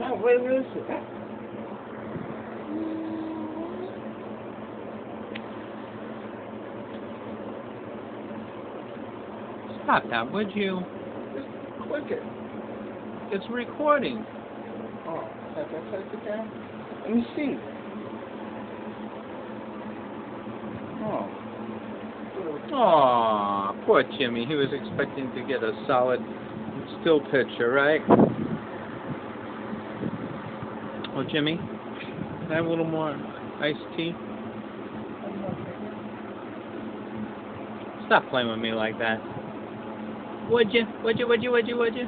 Where is it? Stop that, would you? Just click it. It's recording. Oh, I down? Let me see. Oh. Aw, poor Jimmy. He was expecting to get a solid still picture, right? Jimmy, can I have a little more iced tea? Stop playing with me like that. Would you? Would you? Would you? Would you? Would you?